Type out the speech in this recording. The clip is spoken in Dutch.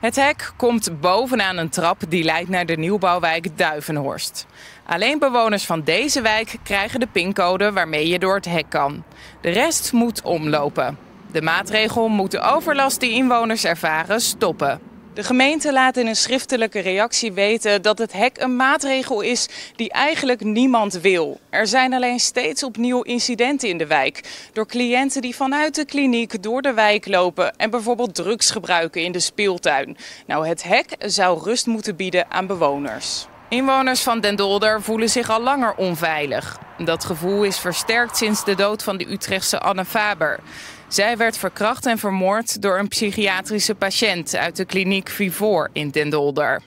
Het hek komt bovenaan een trap die leidt naar de nieuwbouwwijk Duivenhorst. Alleen bewoners van deze wijk krijgen de pincode waarmee je door het hek kan. De rest moet omlopen. De maatregel moet de overlast die inwoners ervaren stoppen. De gemeente laat in een schriftelijke reactie weten dat het hek een maatregel is die eigenlijk niemand wil. Er zijn alleen steeds opnieuw incidenten in de wijk. Door cliënten die vanuit de kliniek door de wijk lopen en bijvoorbeeld drugs gebruiken in de speeltuin. Nou, het hek zou rust moeten bieden aan bewoners. Inwoners van Den Dolder voelen zich al langer onveilig. Dat gevoel is versterkt sinds de dood van de Utrechtse Anne Faber. Zij werd verkracht en vermoord door een psychiatrische patiënt uit de kliniek Vivor in Den Dolder.